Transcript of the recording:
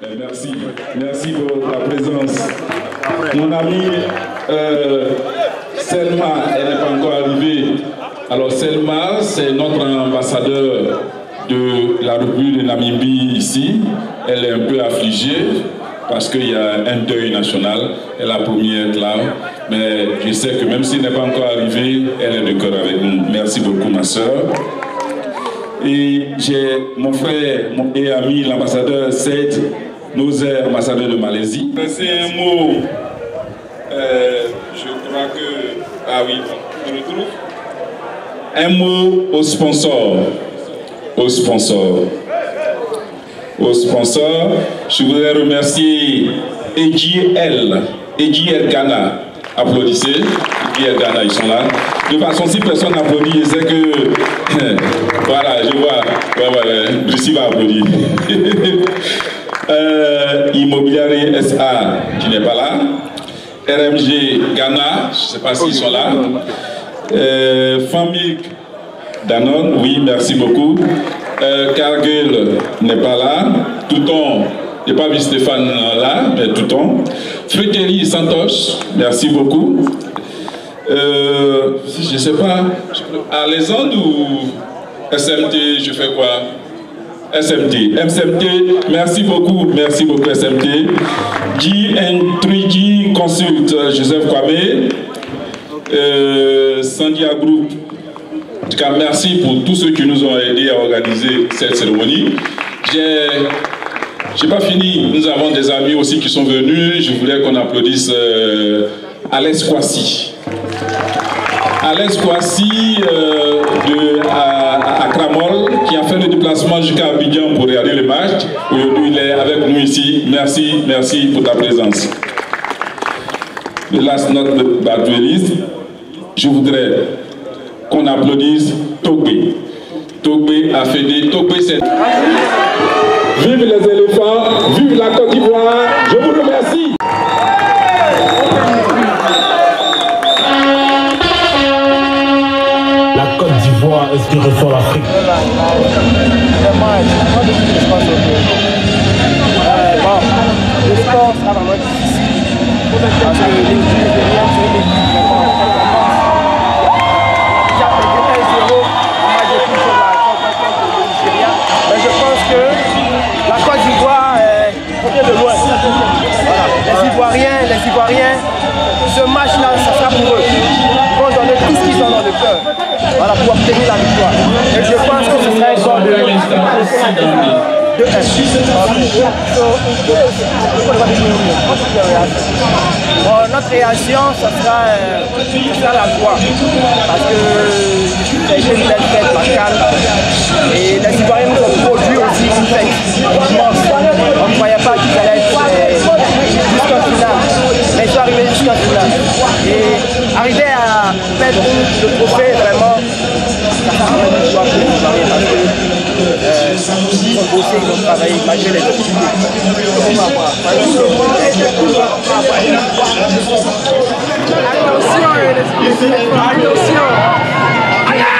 Mais merci. Merci pour la présence. Mon ami euh, Selma, elle n'est pas encore arrivée. Alors Selma, c'est notre ambassadeur de la République de Namibie ici. Elle est un peu affligée parce qu'il y a un deuil national. Elle a promis être là. Mais je sais que même s'il n'est pas encore arrivé, elle est de cœur avec nous. Merci beaucoup, ma soeur. Et j'ai mon frère et ami, l'ambassadeur Seyd Nozer, ambassadeur de Malaisie. C'est un mot, euh, je crois que... Ah oui, on retrouve. Un mot au sponsor. Au sponsor. Au sponsor, je voudrais remercier EGL, EGL Ghana. Applaudissez. EGL Ghana, ils sont là. De façon, si personne n'applaudit, je sais que. voilà, je vois. Ouais, ouais, Lucie va applaudir. euh, SA, tu n'es pas là. RMG Ghana, je ne sais pas s'ils sont là. Euh, Famille Danone, oui, merci beaucoup. Euh, Cargill n'est pas là. Touton, je n'ai pas vu Stéphane là, mais Touton. Frédéric Santos, merci beaucoup. Euh, je ne sais pas, Alexandre ou SMT, je fais quoi? SMT. SMT, merci beaucoup, merci beaucoup SMT. G3G Consult, Joseph Kwame. Euh, Sandia Group. En tout cas, merci pour tous ceux qui nous ont aidés à organiser cette cérémonie. J'ai pas fini. Nous avons des amis aussi qui sont venus. Je voulais qu'on applaudisse euh, Alex Kwasi. Alex Kwasi euh, de Kramol qui a fait le déplacement jusqu'à Abidjan pour regarder le match. Aujourd'hui, il est avec nous ici. Merci, merci pour ta présence. The last not but least, je voudrais qu'on applaudisse Togbe. Togbe a fait des Togbe c'est. Vive les éléphants, vive la Côte d'Ivoire, je vous remercie. Côte d'Ivoire revient de loin. Voilà. Les Ivoiriens, les Ivoiriens, ce match-là, ça sera pour eux. Ils vont donner tout ce qu'ils ont dans le cœur voilà, pour obtenir la victoire. Et je pense que ce sera un score de 2 Bon, notre réaction, ça sera, euh, ça sera la joie. Parce que ça a été une belle fête, la calme. Et les Ivoiriens nous ont produit aussi une fête immense. On ne croyait pas qu'ils allaient être euh, jusqu'au final. Mais ils sont arrivés jusqu'au final. Et arriver à mettre le trophée, aí, meu cara, aí, mas beleza. Vamos lá, faz o seu. Agora o senhor, eles. Agora o senhor. Agora!